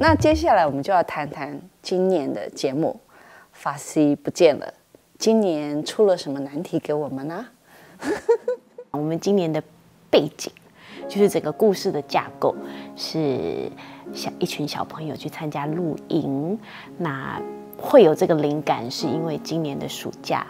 那接下来我们就要谈谈今年的节目，法 C 不见了，今年出了什么难题给我们呢？我们今年的背景就是整个故事的架构是小一群小朋友去参加露营，那会有这个灵感，是因为今年的暑假。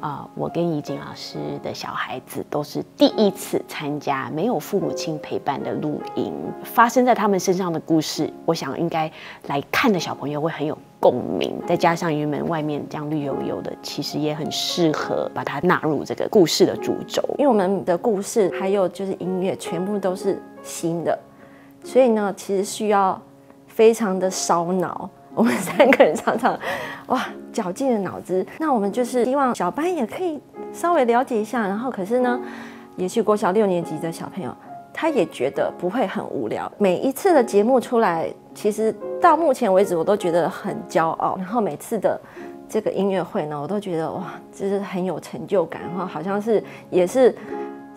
啊，我跟怡景老师的小孩子都是第一次参加没有父母亲陪伴的露营，发生在他们身上的故事，我想应该来看的小朋友会很有共鸣。再加上云门外面这样绿油油的，其实也很适合把它纳入这个故事的主轴。因为我们的故事还有就是音乐，全部都是新的，所以呢，其实需要非常的烧脑。我们三个人常常哇绞尽了脑子，那我们就是希望小班也可以稍微了解一下，然后可是呢，也许国小六年级的小朋友，他也觉得不会很无聊。每一次的节目出来，其实到目前为止我都觉得很骄傲。然后每次的这个音乐会呢，我都觉得哇，就是很有成就感，然后好像是也是。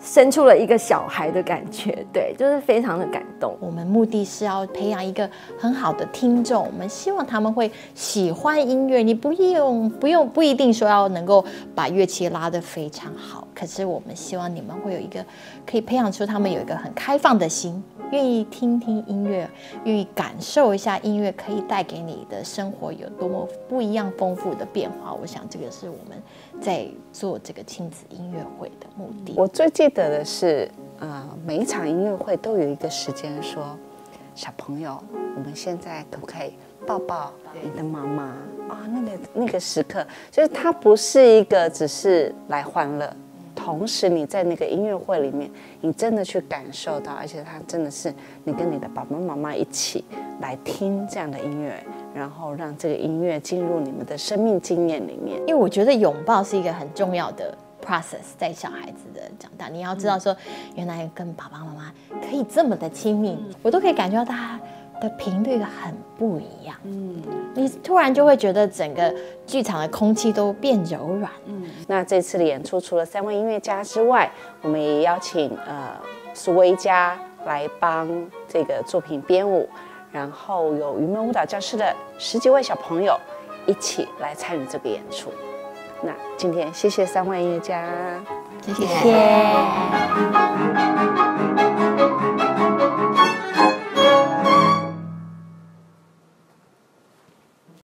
生出了一个小孩的感觉，对，就是非常的感动。我们目的是要培养一个很好的听众，我们希望他们会喜欢音乐。你不用不用不一定说要能够把乐器拉得非常好，可是我们希望你们会有一个可以培养出他们有一个很开放的心。愿意听听音乐，愿意感受一下音乐可以带给你的生活有多么不一样、丰富的变化。我想这个是我们在做这个亲子音乐会的目的。我最记得的是，呃，每一场音乐会都有一个时间说，小朋友，我们现在可不可以抱抱你的妈妈啊？那个那个时刻，就是它不是一个只是来欢乐。同时，你在那个音乐会里面，你真的去感受到，而且它真的是你跟你的爸爸妈妈一起来听这样的音乐，然后让这个音乐进入你们的生命经验里面。因为我觉得拥抱是一个很重要的 process，在小孩子的长大，你要知道说，原来跟爸爸妈妈可以这么的亲密，我都可以感觉到他。的频率很不一样，嗯，你突然就会觉得整个剧场的空气都变柔软，嗯。那这次的演出除了三位音乐家之外，我们也邀请呃苏威佳来帮这个作品编舞，然后有云门舞蹈教室的十几位小朋友一起来参与这个演出。那今天谢谢三位音乐家，谢谢。